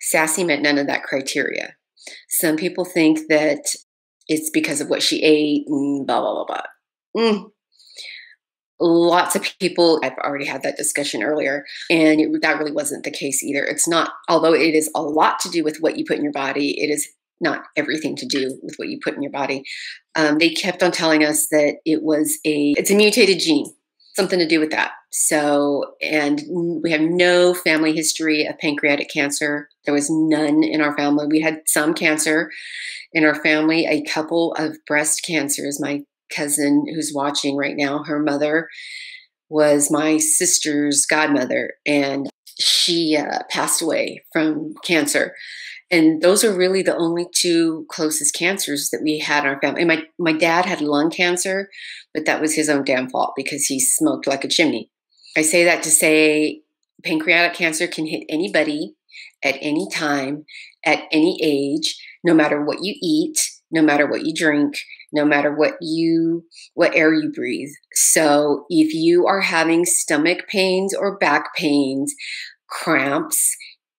Sassy met none of that criteria. Some people think that it's because of what she ate and blah, blah, blah, blah. Mm. Lots of people, I've already had that discussion earlier, and it, that really wasn't the case either. It's not, although it is a lot to do with what you put in your body, it is not everything to do with what you put in your body. Um, they kept on telling us that it was a, it's a mutated gene something to do with that. So, and we have no family history of pancreatic cancer. There was none in our family. We had some cancer in our family, a couple of breast cancers. My cousin, who's watching right now, her mother was my sister's godmother, and she uh, passed away from cancer and those are really the only two closest cancers that we had in our family. And my my dad had lung cancer, but that was his own damn fault because he smoked like a chimney. I say that to say pancreatic cancer can hit anybody at any time, at any age, no matter what you eat, no matter what you drink, no matter what you what air you breathe. So if you are having stomach pains or back pains, cramps,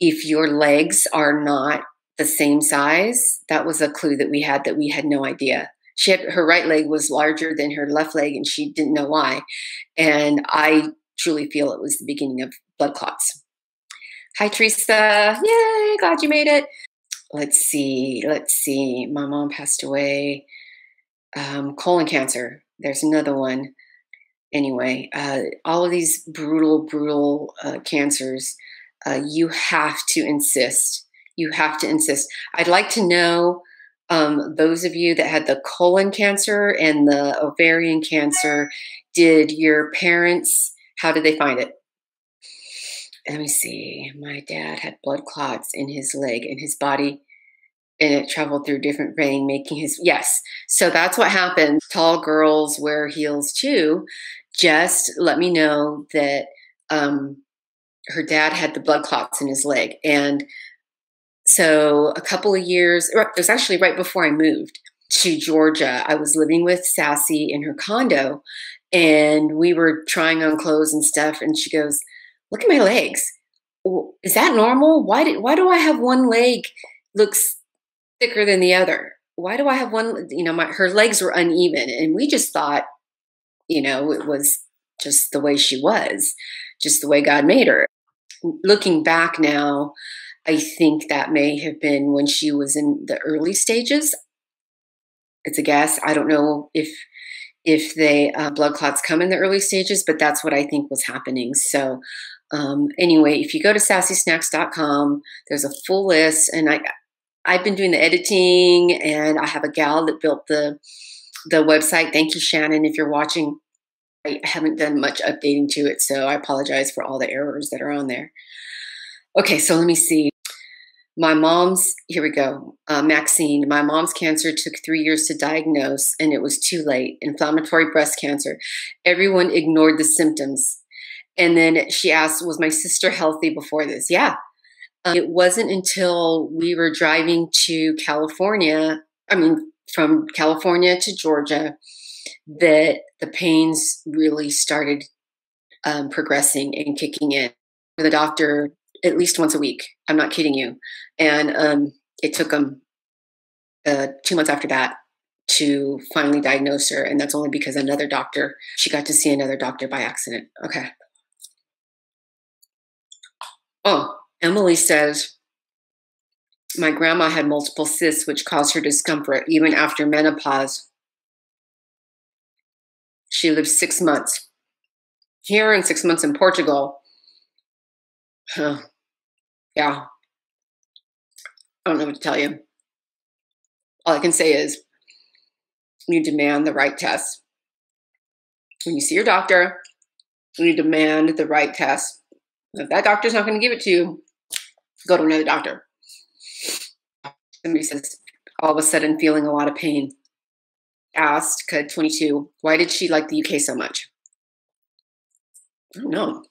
if your legs are not the same size, that was a clue that we had that we had no idea. She had her right leg was larger than her left leg and she didn't know why. And I truly feel it was the beginning of blood clots. Hi Teresa. Yay, glad you made it. Let's see. Let's see. My mom passed away um, colon cancer. There's another one. Anyway, uh, all of these brutal, brutal uh, cancers, uh, you have to insist. You have to insist. I'd like to know um, those of you that had the colon cancer and the ovarian cancer, did your parents, how did they find it? Let me see. My dad had blood clots in his leg and his body and it traveled through different vein, making his yes. So that's what happened. Tall girls wear heels too. Just let me know that um, her dad had the blood clots in his leg, and so a couple of years. It was actually right before I moved to Georgia. I was living with Sassy in her condo, and we were trying on clothes and stuff. And she goes, "Look at my legs. Is that normal? Why did why do I have one leg looks thicker than the other. Why do I have one? You know, my her legs were uneven, and we just thought, you know, it was just the way she was, just the way God made her. Looking back now, I think that may have been when she was in the early stages. It's a guess. I don't know if if they uh, blood clots come in the early stages, but that's what I think was happening. So um, anyway, if you go to sassesnacks.com, there's a full list, and I I've been doing the editing and I have a gal that built the the website. Thank you, Shannon, if you're watching. I haven't done much updating to it, so I apologize for all the errors that are on there. Okay, so let me see. My mom's, here we go, uh, Maxine. My mom's cancer took three years to diagnose, and it was too late. Inflammatory breast cancer. Everyone ignored the symptoms. And then she asked, Was my sister healthy before this? Yeah, um, it wasn't until we were driving to California, I mean, from California to Georgia, that the pains really started um, progressing and kicking in. The doctor at least once a week. I'm not kidding you. And um, it took them uh, two months after that to finally diagnose her. And that's only because another doctor, she got to see another doctor by accident. Okay. Oh, Emily says, My grandma had multiple cysts, which caused her discomfort even after menopause. She lived six months here and six months in Portugal. Huh. Yeah. I don't know what to tell you. All I can say is you demand the right test. When you see your doctor, you demand the right test. If that doctor's not going to give it to you, go to another doctor. Somebody says, all of a sudden feeling a lot of pain. Asked, Cud 22, why did she like the UK so much? I don't know.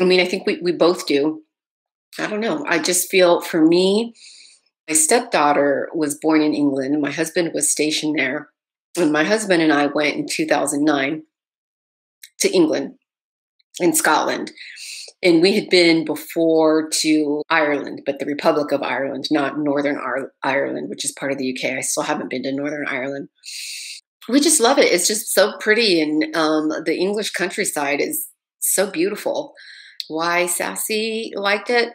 I mean, I think we, we both do. I don't know. I just feel for me, my stepdaughter was born in England. My husband was stationed there. And my husband and I went in 2009 to England in Scotland and we had been before to Ireland, but the Republic of Ireland, not Northern Ireland, which is part of the UK. I still haven't been to Northern Ireland. We just love it. It's just so pretty, and um, the English countryside is so beautiful. Why Sassy liked it?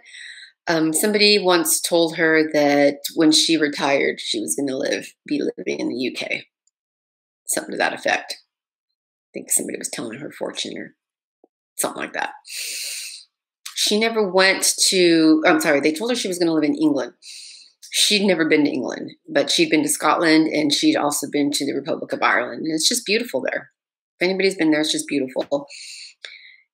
Um, somebody once told her that when she retired, she was going to live, be living in the UK. Something to that effect. I think somebody was telling her fortune or something like that she never went to, I'm sorry, they told her she was going to live in England. She'd never been to England, but she'd been to Scotland and she'd also been to the Republic of Ireland. And it's just beautiful there. If anybody's been there, it's just beautiful.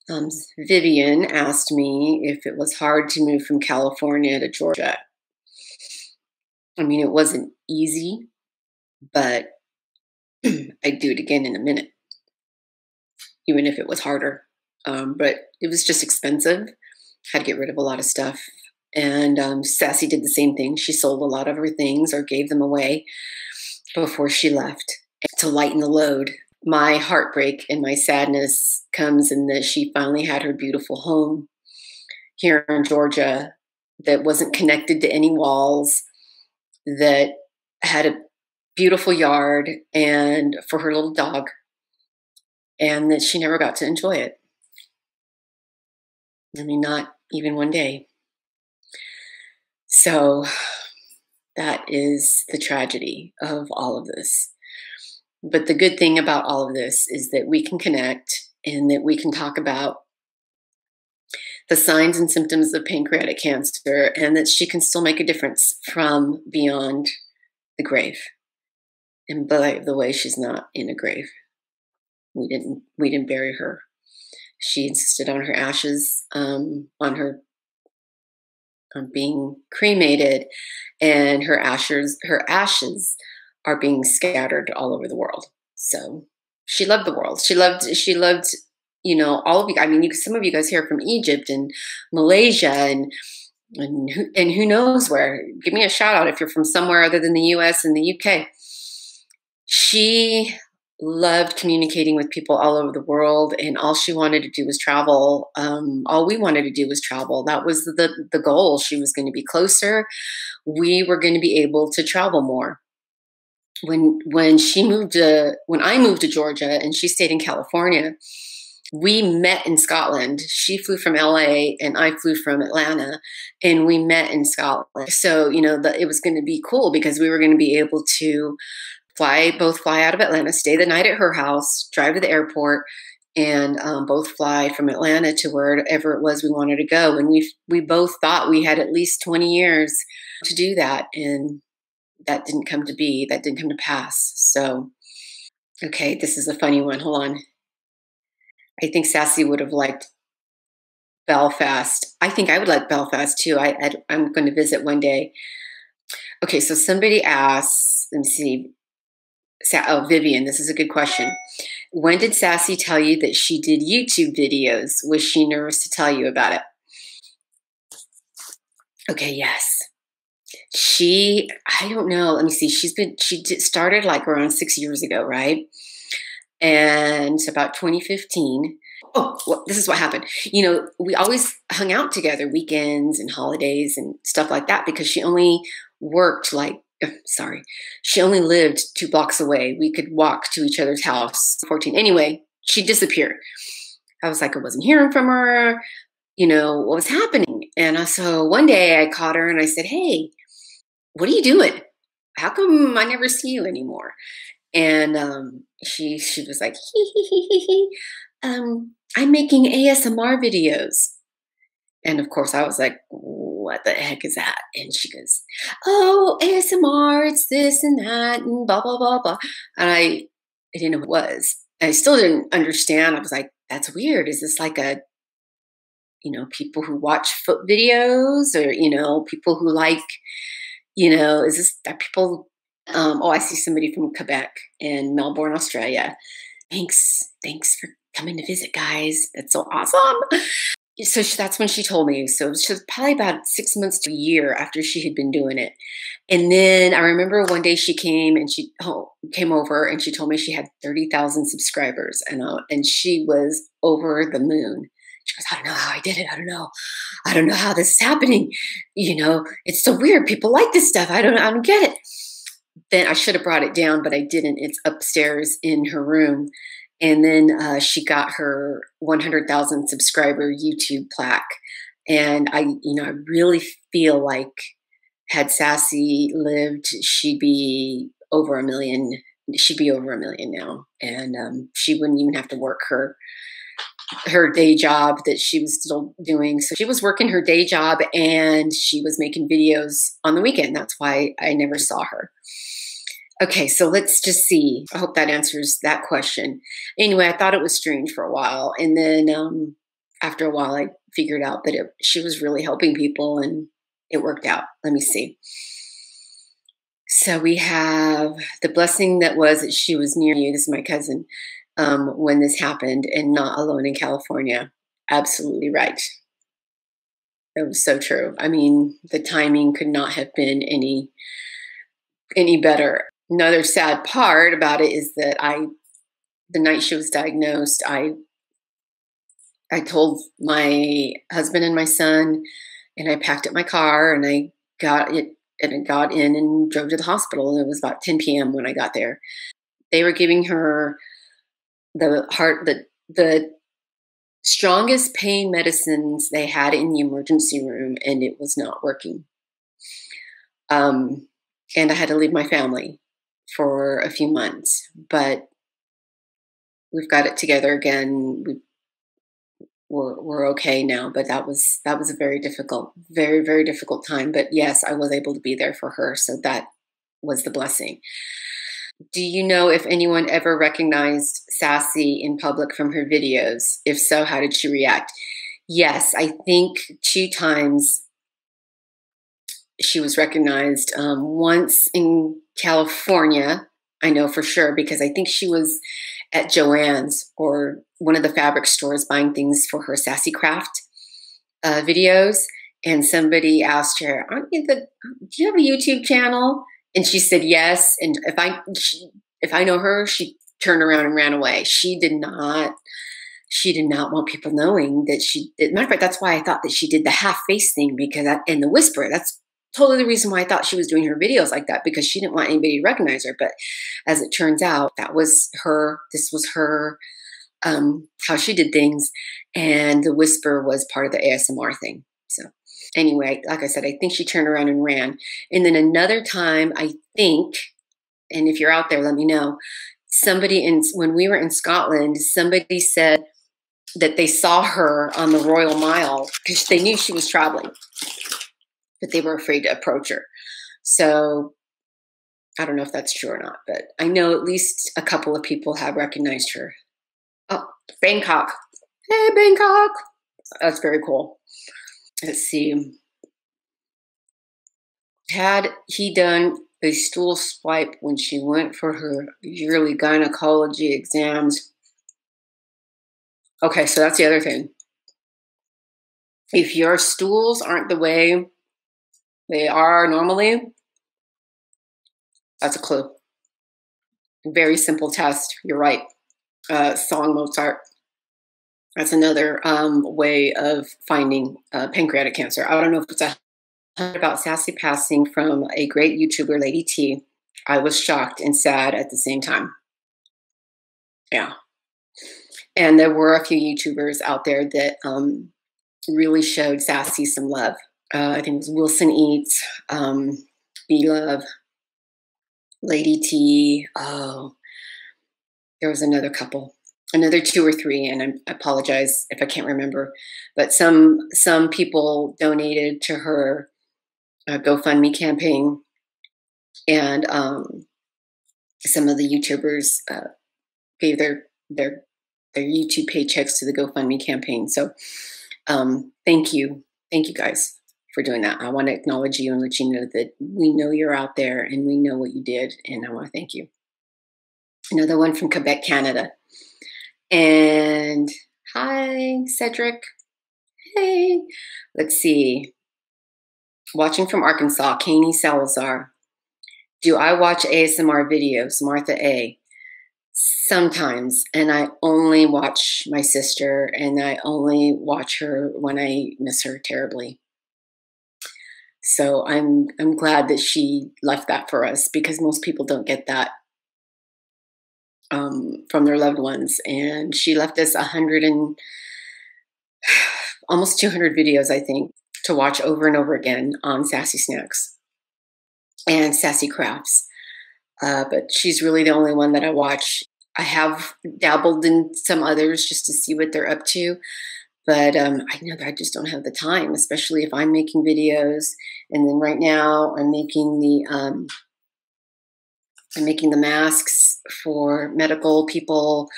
Um, Vivian asked me if it was hard to move from California to Georgia. I mean, it wasn't easy, but [clears throat] I'd do it again in a minute, even if it was harder. um, but it was just expensive. Had to get rid of a lot of stuff. And um, Sassy did the same thing. She sold a lot of her things or gave them away before she left to lighten the load. My heartbreak and my sadness comes in that she finally had her beautiful home here in Georgia that wasn't connected to any walls, that had a beautiful yard and for her little dog, and that she never got to enjoy it. I mean, not even one day. So that is the tragedy of all of this. But the good thing about all of this is that we can connect and that we can talk about the signs and symptoms of pancreatic cancer and that she can still make a difference from beyond the grave. And by the way, she's not in a grave. We didn't we didn't bury her. She insisted on her ashes, um, on her on being cremated, and her ashes her ashes are being scattered all over the world. So she loved the world. She loved she loved you know all of you. I mean, you, some of you guys here from Egypt and Malaysia and and who, and who knows where. Give me a shout out if you're from somewhere other than the U.S. and the UK. She loved communicating with people all over the world and all she wanted to do was travel um, all we wanted to do was travel that was the the goal she was going to be closer we were going to be able to travel more when when she moved to when i moved to georgia and she stayed in california we met in Scotland. She flew from LA and I flew from Atlanta and we met in Scotland. So, you know, the, it was going to be cool because we were going to be able to fly, both fly out of Atlanta, stay the night at her house, drive to the airport, and um, both fly from Atlanta to wherever it was we wanted to go. And we we both thought we had at least twenty years to do that, and that didn't come to be. That didn't come to pass. So, okay, this is a funny one. Hold on. I think Sassy would have liked Belfast. I think I would like Belfast too. I, I am going to visit one day. Okay, so somebody asks. Let me see. Oh, Vivian, this is a good question. When did Sassy tell you that she did YouTube videos? Was she nervous to tell you about it? Okay, yes. She, I don't know. Let me see. She's been, she did, started like around six years ago, right? And about 2015. Oh, well, this is what happened. You know, we always hung out together weekends and holidays and stuff like that because she only worked like sorry, she only lived two blocks away. We could walk to each other's house. 14. Anyway, she disappeared. I was like, I wasn't hearing from her. You know, what was happening? And so one day I caught her and I said, Hey, what are you doing? How come I never see you anymore? And um, she she was like, hee, hee, hee, hee. Um, I'm making ASMR videos. And of course, I was like, what the heck is that? And she goes, oh, ASMR, it's this and that, and blah, blah, blah, blah. And I, I didn't know what it was. I still didn't understand. I was like, that's weird. Is this like a, you know, people who watch foot videos or, you know, people who like, you know, is this, are people, um, oh, I see somebody from Quebec in Melbourne, Australia. Thanks. Thanks for coming to visit, guys. That's so awesome so she, that's when she told me. So it was probably about six months to a year after she had been doing it. And then I remember one day she came and she oh, came over and she told me she had 30,000 subscribers and, uh, and she was over the moon. She goes, I don't know how I did it. I don't know. I don't know how this is happening. You know, it's so weird. People like this stuff. I don't, I don't get it. Then I should have brought it down, but I didn't. It's upstairs in her room. And then uh, she got her 100,000 subscriber YouTube plaque. And I, you know, I really feel like had Sassy lived, she'd be over a million. She'd be over a million now, and um, she wouldn't even have to work her her day job that she was still doing. So she was working her day job and she was making videos on the weekend. That's why I never saw her. Okay, so let's just see. I hope that answers that question. Anyway, I thought it was strange for a while. And then um, after a while, I figured out that it, she was really helping people and it worked out. Let me see. So we have the blessing that was that she was near you. This is my cousin. um, when this happened and not alone in California. Absolutely right. It was so true. I mean, the timing could not have been any any better. Another sad part about it is that I, the night she was diagnosed, I I told my husband and my son, and I packed up my car and I got it and got in and drove to the hospital. And it was about 10 p.m. when I got there. They were giving her the heart the the strongest pain medicines they had in the emergency room, and it was not working. Um, and I had to leave my family for a few months, but we've got it together again. We, we're, we're okay now, but that was that was a very difficult, very very difficult time. But yes, I was able to be there for her, so that was the blessing. Do you know if anyone ever recognized Sassy in public from her videos? If so, how did she react? Yes, I think two times she was recognized. Um, once in California, I know for sure because I think she was at Joann's or one of the fabric stores buying things for her Sassy Craft uh, videos. And somebody asked her, "Aren't you the? Do you have a YouTube channel?" And she said yes. And if I she, if I know her, she turned around and ran away. She did not. She did not want people knowing that she. Matter of fact, that's why I thought that she did the half face thing because that, and the whisper. That's totally the reason why I thought she was doing her videos like that because she didn't want anybody to recognize her. But as it turns out, that was her. This was her. Um, how she did things, and the whisper was part of the ASMR thing. So anyway, like I said, I think she turned around and ran. And then another time, I think, and if you're out there, let me know. Somebody in when we were in Scotland, somebody said that they saw her on the Royal Mile because they knew she was traveling but they were afraid to approach her. So I don't know if that's true or not, but I know at least a couple of people have recognized her. Oh, Bangkok. Hey, Bangkok. That's very cool. Let's see. Had he done a stool swipe when she went for her yearly gynecology exams? Okay, so that's the other thing. If your stools aren't the way they are normally, that's a clue. Very simple test. You're right. Uh, song Mozart. That's another um, way of finding uh, pancreatic cancer. I don't know if it's a about Sassy passing from a great YouTuber, Lady T. I was shocked and sad at the same time. Yeah. And there were a few YouTubers out there that um, really showed Sassy some love uh, I think it was Wilson Eats, um, Be Love, Lady T. Oh, there was another couple, another two or three, and I apologize if I can't remember. But some some people donated to her uh, GoFundMe campaign, and um, some of the YouTubers uh, gave their their their YouTube paychecks to the GoFundMe campaign. So, um, thank you, thank you guys for doing that. I want to acknowledge you and let you know that we know you're out there and we know what you did. And I want to thank you. Another one from Quebec, Canada. And hi, Cedric. Hey. Let's see. Watching from Arkansas, Caney Salazar. Do I watch ASMR videos? Martha A. Sometimes, and I only watch my sister, and I only watch her when I miss her terribly. So I'm I'm glad that she left that for us because most people don't get that um, from their loved ones. And she left us a hundred and [sighs] almost 200 videos, I think, to watch over and over again on Sassy Snacks and Sassy Krafts. Uh, but she's really the only one that I watch. I have dabbled in some others just to see what they're up to. But um, I know that I just don't have the time, especially if I'm making videos. And then right now I'm making the um, I'm making the masks for medical people,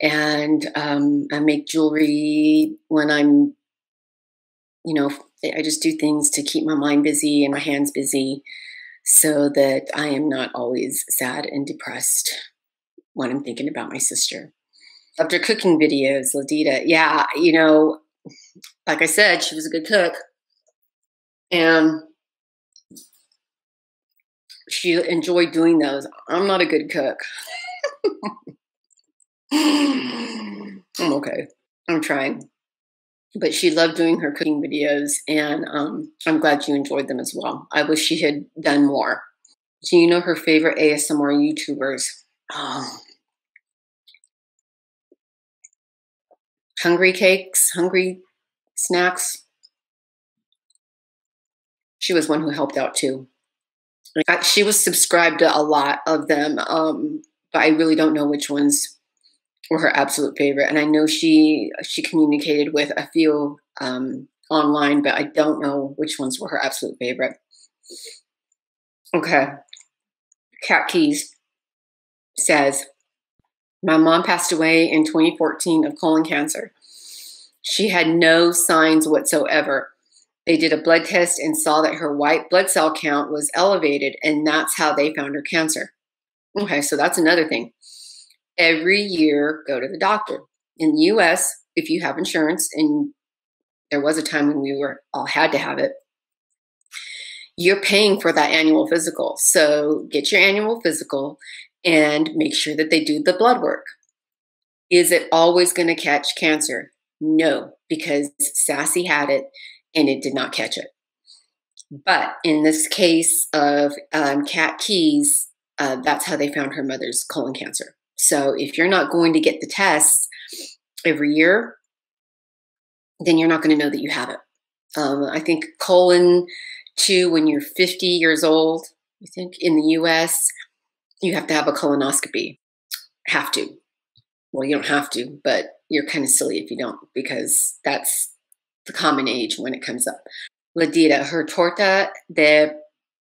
and um, I make jewelry when I'm, you know, I just do things to keep my mind busy and my hands busy, so that I am not always sad and depressed when I'm thinking about my sister. Her cooking videos, Ladita. Yeah, you know, like I said, she was a good cook. And she enjoyed doing those. I'm not a good cook. [laughs] I'm okay. I'm trying. But she loved doing her cooking videos, and um, I'm glad you enjoyed them as well. I wish she had done more. Do you know her favorite ASMR YouTubers? Oh. Hungry cakes, hungry snacks. She was one who helped out too. She was subscribed to a lot of them, um, but I really don't know which ones were her absolute favorite. And I know she she communicated with a few um, online, but I don't know which ones were her absolute favorite. Okay, Cat Keys says, "My mom passed away in 2014 of colon cancer. She had no signs whatsoever." They did a blood test and saw that her white blood cell count was elevated, and that's how they found her cancer. Okay, so that's another thing. Every year, go to the doctor. In the US, if you have insurance, and there was a time when we were all had to have it, you're paying for that annual physical. So get your annual physical and make sure that they do the blood work. Is it always going to catch cancer? No, because Sassy had it and it did not catch it. But in this case of um, Cat Keys, uh, that's how they found her mother's colon cancer. So if you're not going to get the tests every year, then you're not going to know that you have it. Um, I think colon two, when you're 50 years old, I think in the US, you have to have a colonoscopy. Have to. Well, you don't have to, but you're kind of silly if you don't, because that's the common age when it comes up. Ladita, her torta de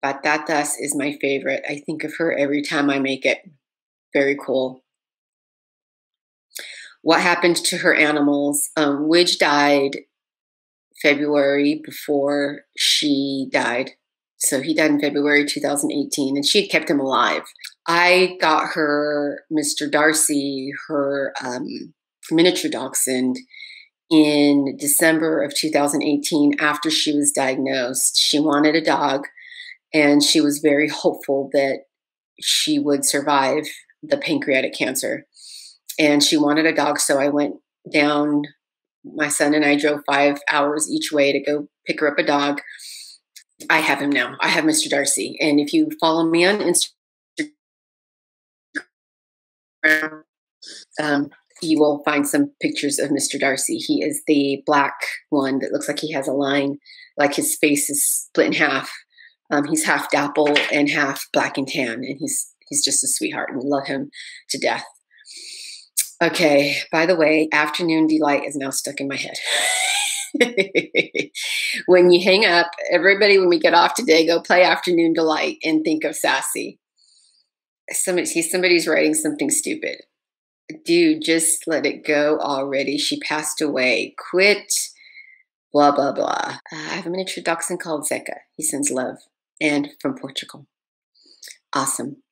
patatas is my favorite. I think of her every time I make it. Very cool. What happened to her animals? Um, Widge died February before she died. So he died in February 2018, and she had kept him alive. I got her Mr. Darcy, her um, miniature dachshund, in December of 2018 after she was diagnosed. She wanted a dog and she was very hopeful that she would survive the pancreatic cancer. And she wanted a dog, so I went down. My son and I drove five hours each way to go pick her up a dog. I have him now. I have Mr. Darcy. And if you follow me on Instagram, um, you will find some pictures of Mr. Darcy. He is the black one that looks like he has a line, like his face is split in half. Um, he's half dapple and half black and tan, and he's he's just a sweetheart, and we love him to death. Okay, by the way, afternoon delight is now stuck in my head. [laughs] when you hang up, everybody, when we get off today, go play afternoon delight and think of Sassy. Somebody, somebody's writing something stupid dude, just let it go already. She passed away. Quit. Blah, blah, blah. Uh, I have a miniature dachshund called Zeka. He sends love. And from Portugal. Awesome.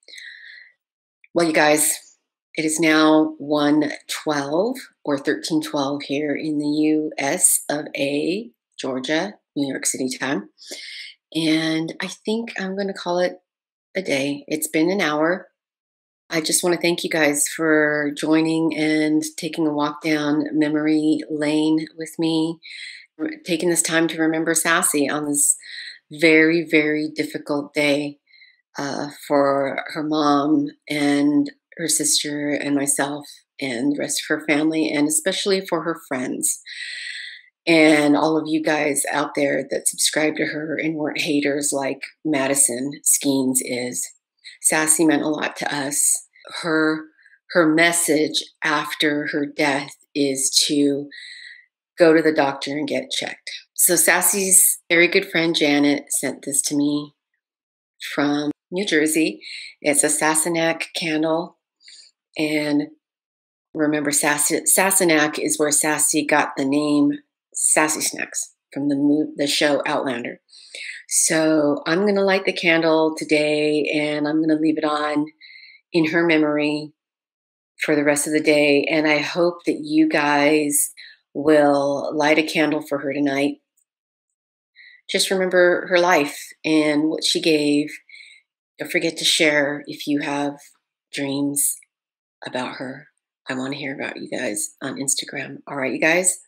Well, you guys, it is now 112 or 1312 here in the US of A, Georgia, New York City time. And I think I'm going to call it a day. It's been an hour. I just want to thank you guys for joining and taking a walk down memory lane with me, taking this time to remember Sassy on this very, very difficult day uh, for her mom and her sister and myself and the rest of her family, and especially for her friends and all of you guys out there that subscribe to her and weren't haters like Madison Skeens is. Sassy meant a lot to us. Her her message after her death is to go to the doctor and get checked. So Sassy's very good friend Janet sent this to me from New Jersey. It's a Sassenach candle. And remember, Sass- Sassenach is where Sassy got the name SassEsnacks from the, the show Outlander. So I'm going to light the candle today and I'm going to leave it on in her memory for the rest of the day. And I hope that you guys will light a candle for her tonight. Just remember her life and what she gave. Don't forget to share if you have dreams about her. I want to hear about you guys on Instagram. All right, you guys.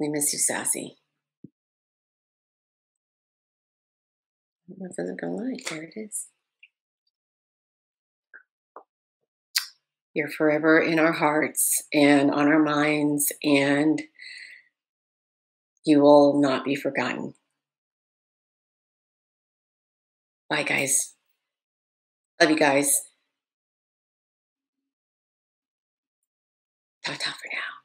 We miss you, Sassy. I don't know lie. There it is. You're forever in our hearts and on our minds, and you will not be forgotten. Bye, guys. Love you guys. Ta ta for now.